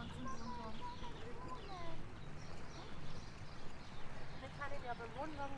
Pflanzen drin. Ich kann ihn ja bewundern